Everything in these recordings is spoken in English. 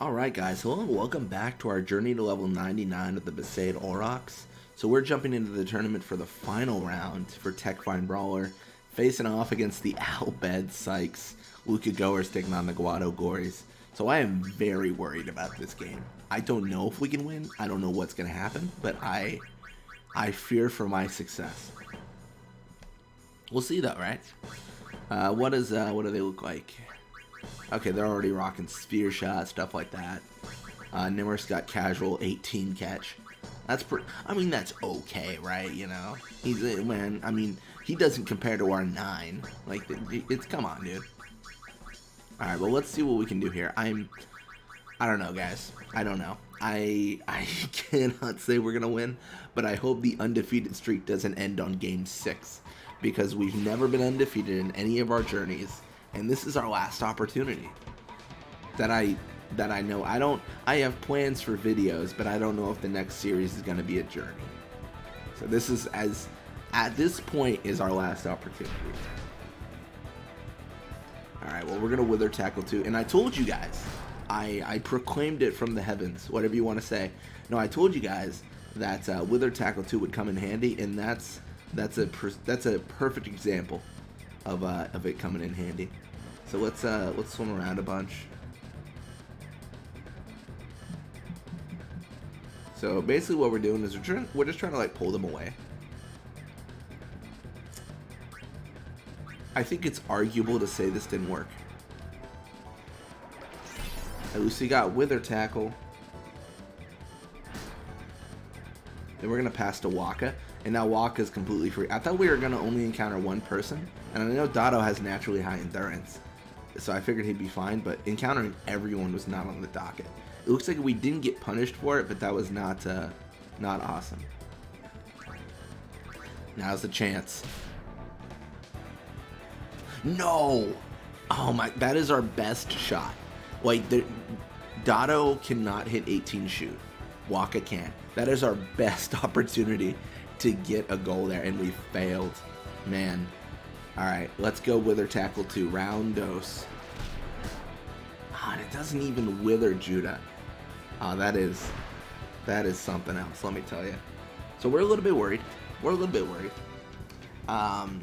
Alright guys, hello and welcome back to our journey to level 99 of the Besaid Aurochs. So we're jumping into the tournament for the final round for Tech-Find Brawler, facing off against the Albed Sykes, Luca Goers taking on the Guado Glories. So I am very worried about this game. I don't know if we can win, I don't know what's going to happen, but I, I fear for my success. We'll see though, right? Uh, what is uh, what do they look like? Okay, they're already rocking spear shot, stuff like that. Uh, Nimmer's got casual 18 catch. That's pretty. I mean, that's okay, right? You know, he's a man. I mean, he doesn't compare to our nine. Like, it's come on, dude. All right, well, let's see what we can do here. I'm. I don't know, guys. I don't know. I I cannot say we're gonna win, but I hope the undefeated streak doesn't end on game six, because we've never been undefeated in any of our journeys and this is our last opportunity that I that I know. I don't I have plans for videos, but I don't know if the next series is going to be a journey. So this is as at this point is our last opportunity. All right, well we're going to wither tackle too. And I told you guys, I I proclaimed it from the heavens, whatever you want to say. No, I told you guys that uh, wither tackle 2 would come in handy and that's that's a that's a perfect example of, uh, of it coming in handy. So let's uh, let's swim around a bunch. So basically what we're doing is we're, trying, we're just trying to like pull them away. I think it's arguable to say this didn't work. At least we got Wither Tackle. Then we're going to pass to Wakka. And now Wakka is completely free. I thought we were going to only encounter one person. And I know Datto has naturally high endurance. So I figured he'd be fine. But encountering everyone was not on the docket. It looks like we didn't get punished for it. But that was not, uh, not awesome. Now's the chance. No! Oh my, that is our best shot. Like, the, Datto cannot hit 18 shoot. Wakka can. That is our best opportunity to get a goal there, and we failed. Man. Alright, let's go Wither Tackle to Roundos. Ah, and it doesn't even wither Judda. Ah, that is that is something else, let me tell you. So we're a little bit worried. We're a little bit worried. Um,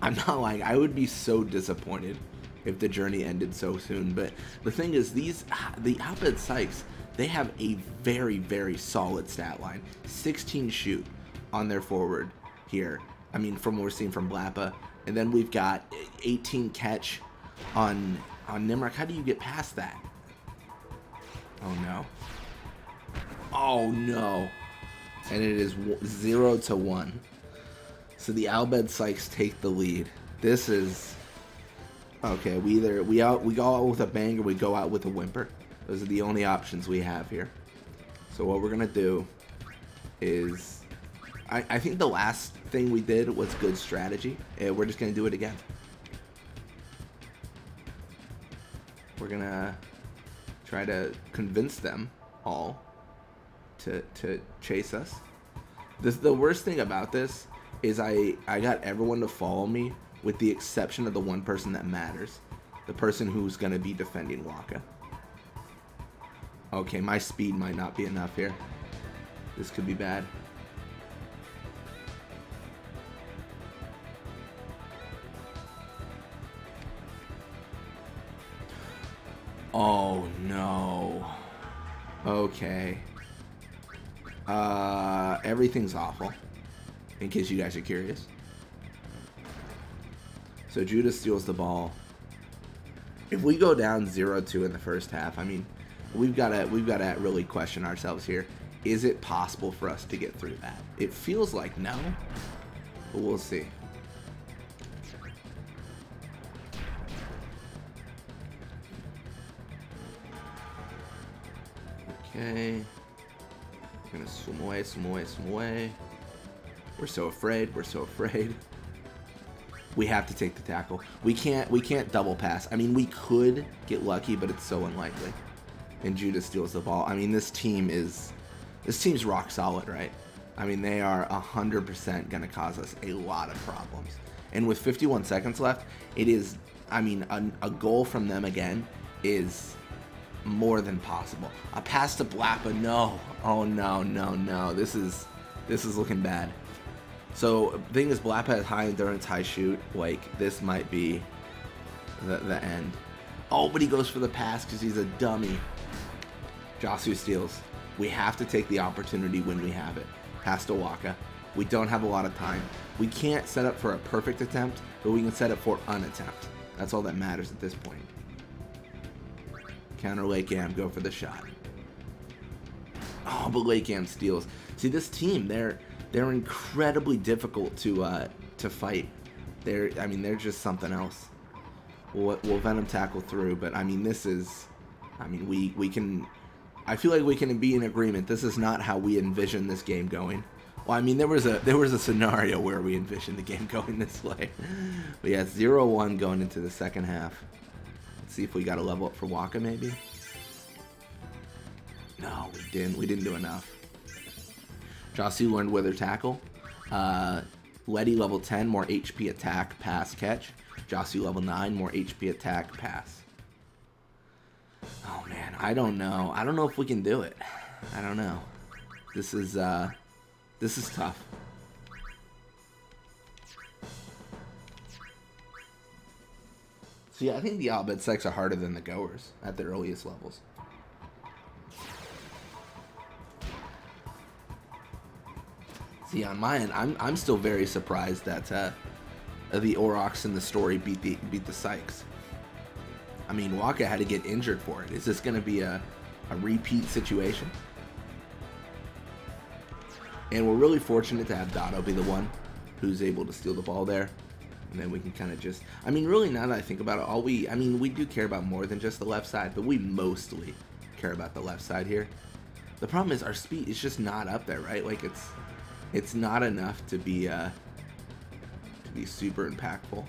I'm not lying. I would be so disappointed if the journey ended so soon. But the thing is, these the Bhed Psyches, they have a very, very solid stat line. 16 shoot on their forward here. I mean, from what we're seeing from Blappa. And then we've got 18 catch on on Nimrook. How do you get past that? Oh, no. Oh, no. And it is 0 to 1. So the Al Bhed Psyches take the lead. This is... Okay, we either we out we go out with a bang or we go out with a whimper. Those are the only options we have here. So what we're gonna do is, I, I think the last thing we did was good strategy, and we're just gonna do it again. We're gonna try to convince them all to to chase us. This the worst thing about this is I I got everyone to follow me with the exception of the one person that matters, the person who's gonna be defending Wakka. Okay, my speed might not be enough here. This could be bad. Oh no. Okay. Uh, everything's awful. In case you guys are curious. So Judda steals the ball. If we go down 0-2 in the first half, I mean, we've got to we've got to really question ourselves here. Is it possible for us to get through that? It feels like no, but we'll see. Okay. We're gonna swim away, swim away, swim away. We're so afraid, we're so afraid. We have to take the tackle. We can't we can't double pass. I mean we could get lucky, but it's so unlikely. And Judda steals the ball. I mean this team is this team's rock solid, right? I mean they are 100% gonna cause us a lot of problems. And with 51 seconds left, it is I mean a, a goal from them again is more than possible. A pass to Blappa, no. Oh no, no, no. This is this is looking bad. So thing is Blappa has high endurance, high shoot. Like this might be the, the end. Oh, but he goes for the pass because he's a dummy. Jassu steals. We have to take the opportunity when we have it. Pass to Wakka. We don't have a lot of time. We can't set up for a perfect attempt, but we can set up for an attempt. That's all that matters at this point. Counter Lakkam, go for the shot. Oh, but Lakkam steals. See, this team, they're they're incredibly difficult to uh, to fight. They're, I mean, they're just something else. We'll, we'll Venom tackle through, but I mean, this is, I mean, we we can. I feel like we can be in agreement. This is not how we envision this game going. Well, I mean, there was a there was a scenario where we envisioned the game going this way. But yeah, 0-1 going into the second half. See if we got a level up for Wakka, maybe. No, we didn't. We didn't do enough. Jassu learned Wither Tackle. Uh, Letty level 10, more HP attack, pass, catch. Jassu level 9, more HP attack, pass. Oh man, I don't know. I don't know if we can do it. I don't know. This is, uh, this is tough. So yeah, I think the Al Bhed Psyches are harder than the Goers at the earliest levels. See, on my end, I'm, I'm still very surprised that uh, the Aurochs in the story beat the beat the Psyches. I mean, Wakka had to get injured for it. Is this going to be a, a repeat situation? And we're really fortunate to have Datto be the one who's able to steal the ball there. And then we can kind of just, I mean, really now that I think about it, all we, I mean, we do care about more than just the left side, but we mostly care about the left side here. The problem is our speed is just not up there, right? Like it's, it's not enough to be, uh, to be super impactful.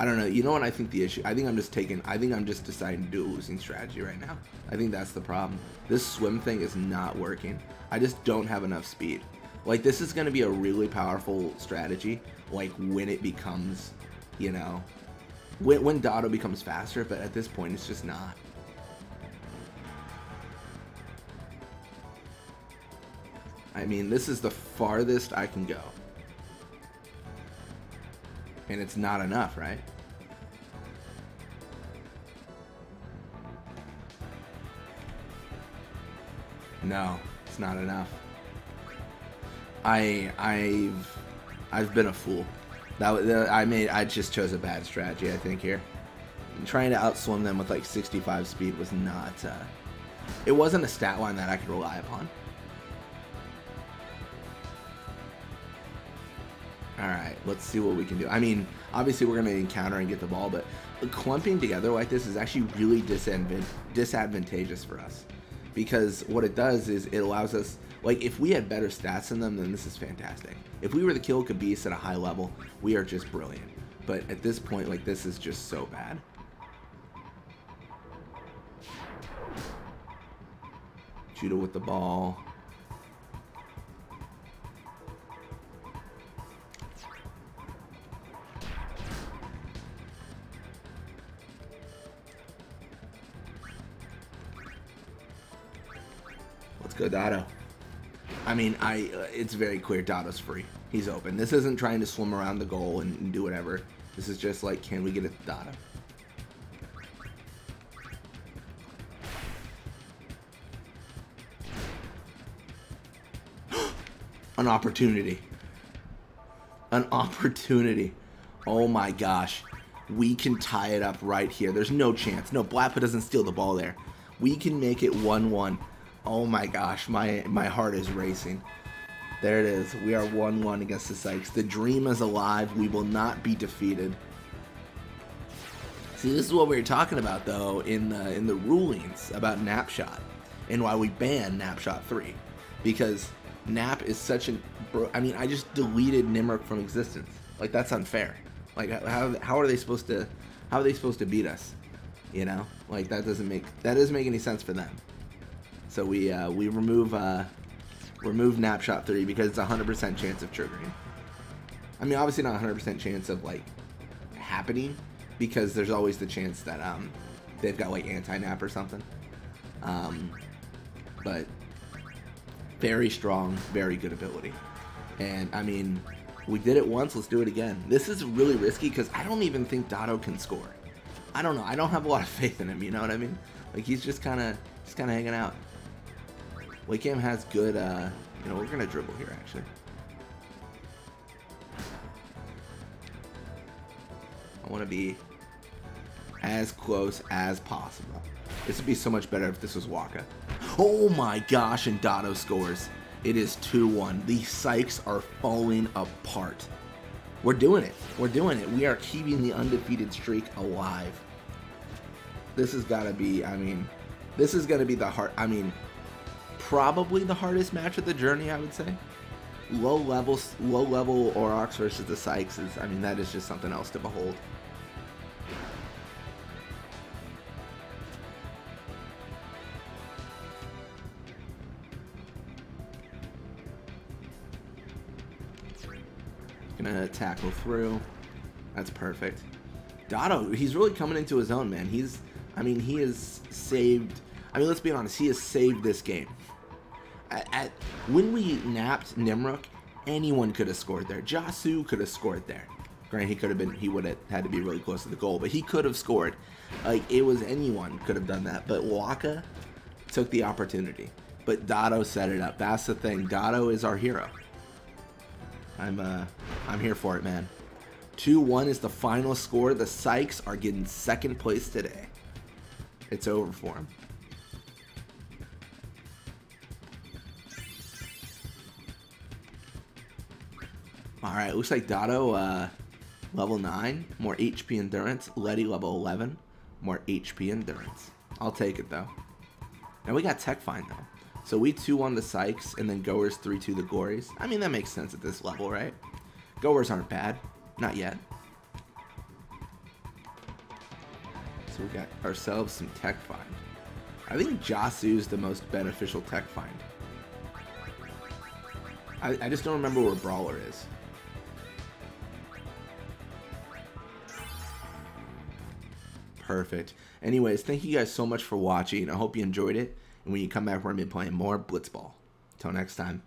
I don't know. You know what I think the issue? I think I'm just taking. I think I'm just deciding to do a losing strategy right now. I think that's the problem. This swim thing is not working. I just don't have enough speed. Like this is going to be a really powerful strategy. Like when it becomes, you know, when when Datto becomes faster. But at this point, it's just not. I mean, this is the farthest I can go. And it's not enough, right? No, it's not enough. I I've I've been a fool. That, that I made I just chose a bad strategy I think here. Trying to outswim them with like 65 speed was not uh, it wasn't a stat line that I could rely upon. Alright, let's see what we can do. I mean, obviously we're to encounter and get the ball, but clumping together like this is actually really disadvantageous for us. Because what it does is it allows us, like if we had better stats than them, then this is fantastic. If we were the Kill Beast at a high level, we are just brilliant. But at this point, like this is just so bad. Judda with the ball. Let's go Datto. I mean, I uh, it's very clear Datto's free. He's open. This isn't trying to swim around the goal and, do whatever. This is just like, can we get it to Datto? An opportunity. An opportunity. Oh my gosh. We can tie it up right here. There's no chance. No, Blappa doesn't steal the ball there. We can make it 1-1. Oh my gosh, my my heart is racing. There it is. We are 1-1 against the Psyches. The dream is alive. We will not be defeated. See, this is what we were talking about though in the in the rulings about Napshot and why we banned Napshot 3 because Nap is such an bro I mean, I just deleted Nimerick from existence. Like that's unfair. Like how how are they supposed to how are they supposed to beat us? You know? Like that doesn't make that doesn't make any sense for them. So we uh, we remove uh, remove Napshot 3 because it's a 100% chance of triggering. I mean, obviously not 100% chance of like happening because there's always the chance that um they've got like anti-nap or something. Um, but very strong, very good ability. And I mean, we did it once, let's do it again. This is really risky because I don't even think Datto can score. I don't know. I don't have a lot of faith in him, you know what I mean? Like he's just kind of just kind of hanging out. Lakkam has good, uh, you know, we're going to dribble here actually. I want to be as close as possible. This would be so much better if this was Wakka. Oh my gosh, and Datto scores. It is 2-1. The Psyches are falling apart. We're doing it. We're doing it. We are keeping the undefeated streak alive. This has got to be, I mean, this is going to be the heart. I mean, probably the hardest match of the journey, I would say. Low level, low level Aurochs versus the Psyches is, I mean, that is just something else to behold. Gonna tackle through. That's perfect. Datto, he's really coming into his own, man. He's, I mean, he has saved. I mean, let's be honest. He has saved this game. At, at when we napped Nimrook, anyone could have scored there. Jassu could have scored there. Granted, he could have been. He would have had to be really close to the goal, but he could have scored. Like it was anyone could have done that. But Wakka took the opportunity. But Datto set it up. That's the thing. Datto is our hero. I'm uh I'm here for it, man. 2-1 is the final score. The Psyches are getting second place today. It's over for them. Alright, looks like Datto, uh, level 9, more HP endurance. Letty, level 11, more HP endurance. I'll take it, though. Now we got Tech Find, though. So we 2-1 the Psyches, and then Goers 3-2 the Glories. I mean, that makes sense at this level, right? Goers aren't bad. Not yet. So we got ourselves some Tech Find. I think Jassu's the most beneficial Tech Find. I, I just don't remember where Brawler is. Perfect. Anyways, thank you guys so much for watching. I hope you enjoyed it. And when you come back, we're going to be playing more Blitzball. Until next time.